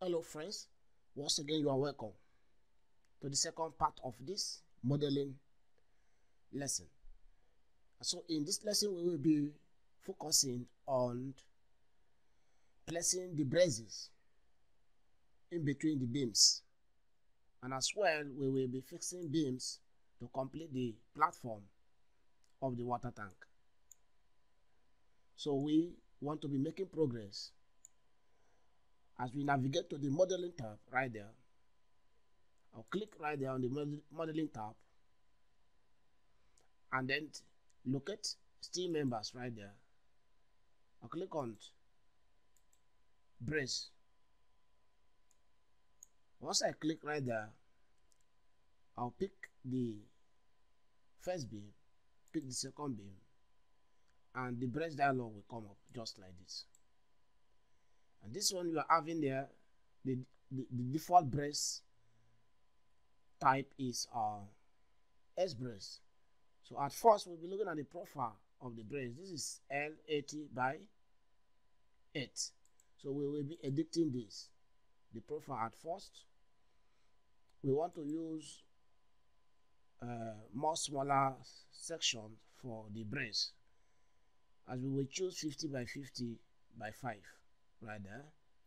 Hello friends, once again you are welcome to the second part of this modeling lesson. So in this lesson we will be focusing on placing the braces in between the beams and as well we will be fixing beams to complete the platform of the water tank. So we want to be making progress as we navigate to the modeling tab right there I'll click right there on the modeling tab and then locate steel members right there. I'll click on brace. Once I click right there I'll pick the first beam pick the second beam and the brace dialog will come up just like this and this one you are having there the, the, the default brace type is uh, X brace so at first we'll be looking at the profile of the brace this is L80 by 8 so we will be editing this the profile at first. We want to use uh, more smaller section for the brace as we will choose 50 by 50 by 5 right there.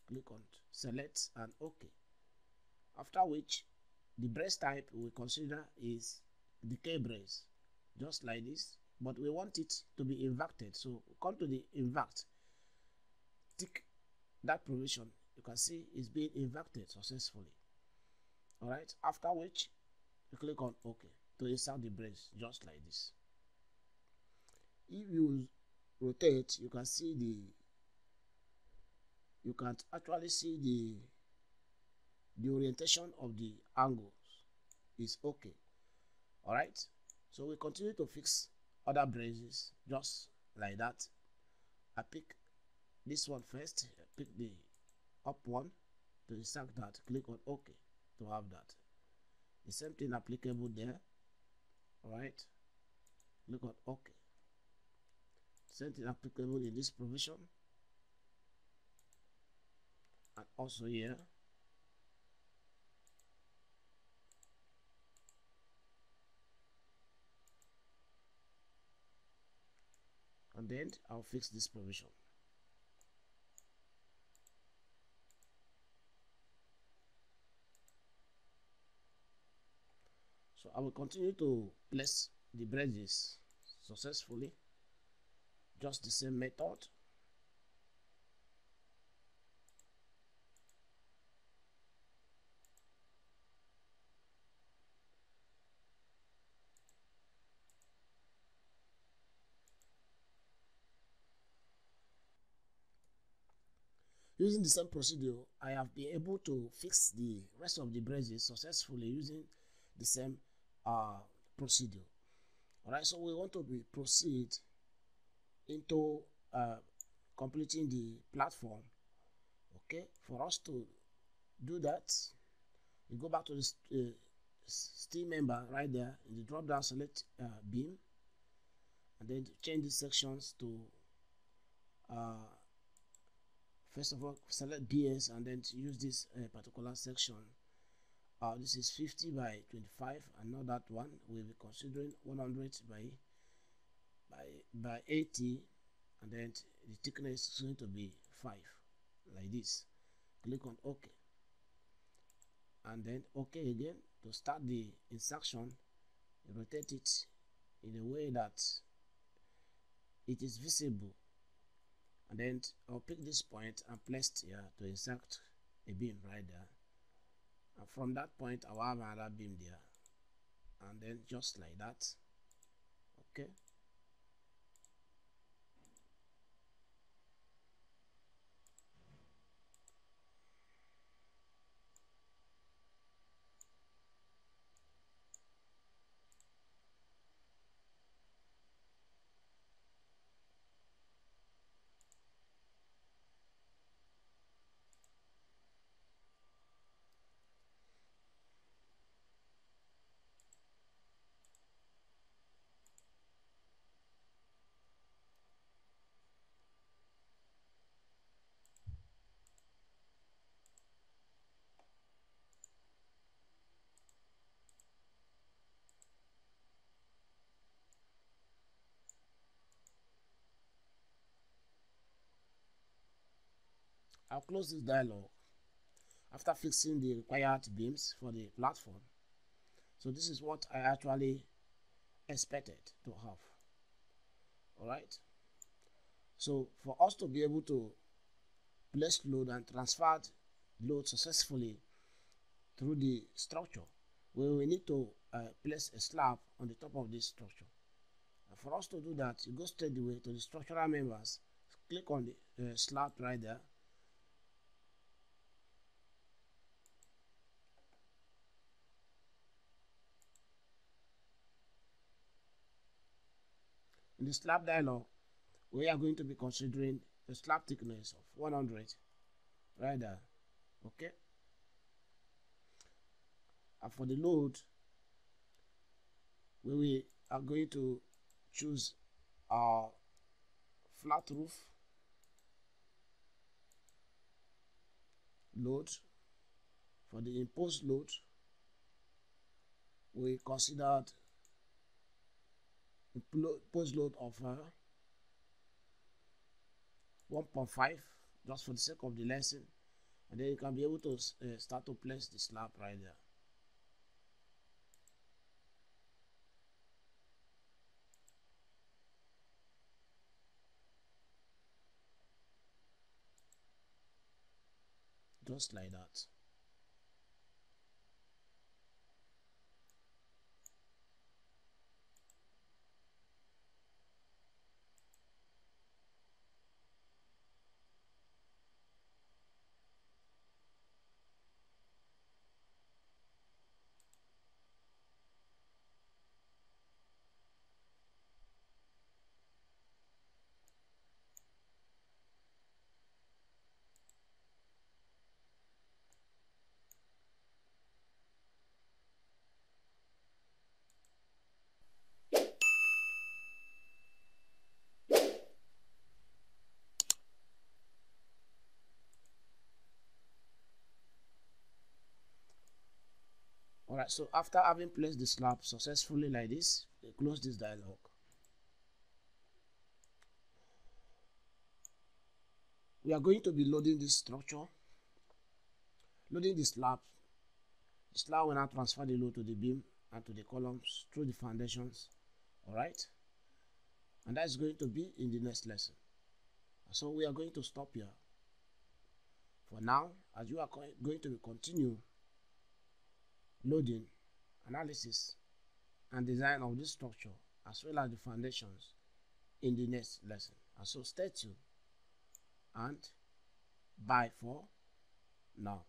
Click on select and ok after which the brace type we consider is the K brace just like this but we want it to be inverted. So come to the invert tick that provision. You can see is being inverted successfully. All right after which you click on ok to insert the brace just like this. If you rotate you can see the you can actually see the the orientation of the angles. Is okay. All right? So we continue to fix other braces just like that. I pick this one first. Pick the up one to insert that click on ok to have that. The same thing applicable there. All right? Click on ok. Same thing applicable in this provision and also here and then I'll fix this provision. So I will continue to place the braces successfully. Just the same method Using the same procedure, I have been able to fix the rest of the braces successfully using the same uh, procedure. Alright, so we want to be proceed into uh, completing the platform. Okay, for us to do that, we go back to the uh, steel member right there in the drop down select uh, beam and then change the sections to uh, first of all select BS and then use this uh, particular section. Uh, this is 50 by 25 and not that one. We'll be considering 100 by by by 80 and then the thickness is going to be 5 like this. Click on ok. And then ok again to start the insertion. Rotate it in a way that it is visible and then I'll pick this point and place it here to insert a beam right there. And from that point I'll have another beam there. And then just like that. Okay I'll close this dialog after fixing the required beams for the platform. So this is what I actually expected to have. Alright. So for us to be able to place load and transfer load successfully through the structure, we will need to uh, place a slab on the top of this structure. And for us to do that, you go straight away to the structural members, click on the uh, slab right there. In the slab dialog, we are going to be considering the slab thickness of 100 right there. Okay. And for the load, we are going to choose our flat roof load for the imposed load we considered imposed load of uh, 1.5 just for the sake of the lesson. And then you can be able to uh, start to place the slab right there. Just like that So after having placed the slab successfully like this, close this dialog. We are going to be loading this structure, loading the slab. The slab will now transfer the load to the beam and to the columns through the foundations. Alright, and that's going to be in the next lesson. So we are going to stop here. For now, as you are going to continue loading, analysis, and design of this structure as well as the foundations in the next lesson. And so stay tuned and bye for now.